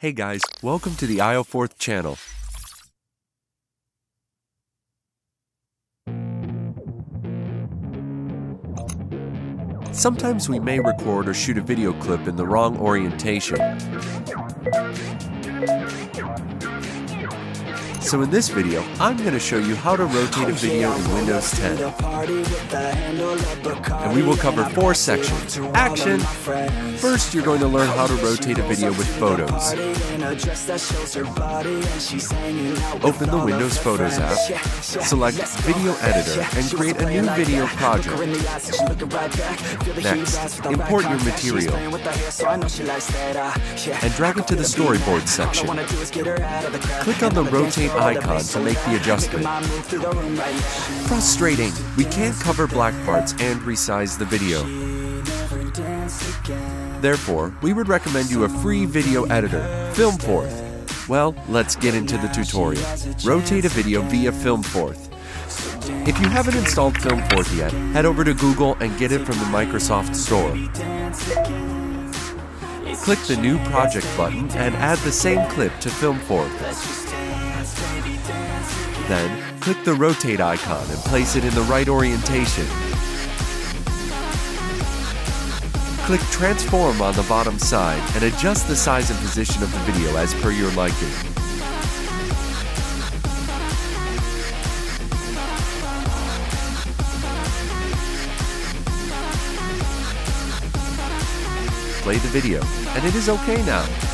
Hey guys, welcome to the IoForth channel. Sometimes we may record or shoot a video clip in the wrong orientation. So in this video, I'm going to show you how to rotate a video in Windows 10. And we will cover four sections. Action! First, you're going to learn how to rotate a video with photos. Open the Windows Photos app, select Video Editor, and create a new video project. Next, import your material and drag it to the storyboard section. Click on the Rotate icon to make the adjustment. Frustrating! We can't cover black parts and resize the video. Therefore, we would recommend you a free video editor, FilmForth. Well, let's get into the tutorial. Rotate a video via FilmForth. If you haven't installed FilmForth yet, head over to Google and get it from the Microsoft Store. Click the New Project button and add the same clip to FilmForth. Then, click the rotate icon and place it in the right orientation. Click transform on the bottom side and adjust the size and position of the video as per your liking. Play the video, and it is okay now.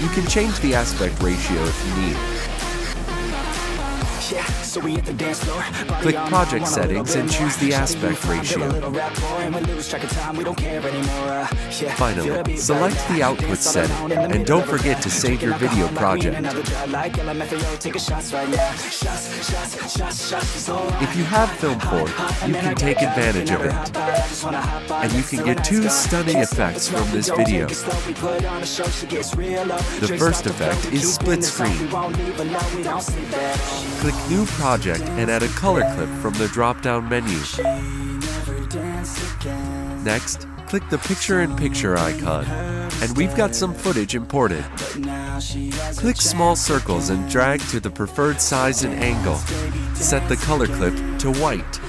You can change the aspect ratio if you need. Click Project Settings and choose the aspect ratio. Finally, select the output setting. and don't forget to save your video project. If you have FilmForth, you can take advantage of it. And you can get two stunning effects from this video. The first effect is split screen. Click New Project and add a color clip from the drop-down menu. Next, click the picture-in-picture icon, and we've got some footage imported. Click small circles and drag to the preferred size and angle. Set the color clip to white.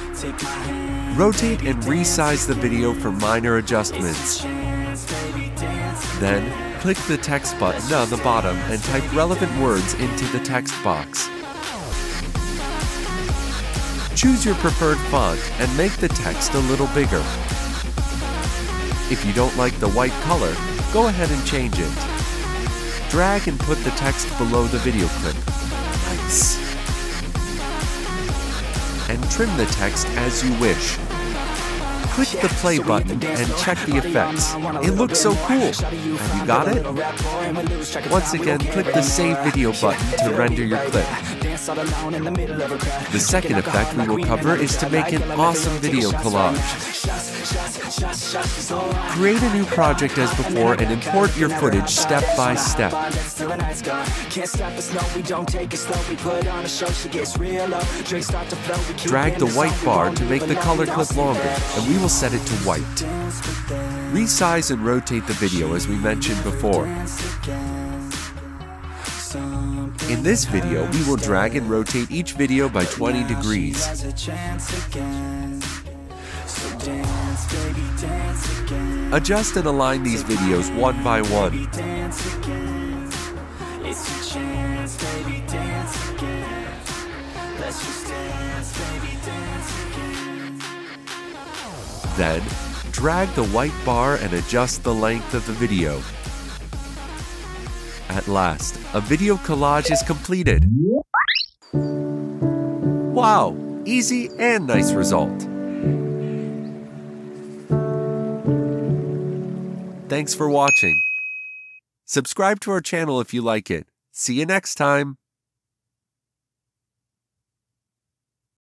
Rotate and resize the video for minor adjustments. Then, click the text button on the bottom and type relevant words into the text box. Choose your preferred font and make the text a little bigger. If you don't like the white color, go ahead and change it. Drag and put the text below the video clip. Nice. And trim the text as you wish. Click the play button and check the effects. It looks so cool. Have you got it? Once again, click the save video button to render your clip. The second effect we will cover is to make an awesome video collage. Create a new project as before and import your footage step by step. Drag the white bar to make the color clip longer, and we will set it to white. Resize and rotate the video as we mentioned before. In this video, we will drag and rotate each video by 20 degrees. Adjust and align these videos one by one. Then, drag the white bar and adjust the length of the video. At last, a video collage is completed. Wow, easy and nice result. Thanks for watching. Subscribe to our channel if you like it. See you next time.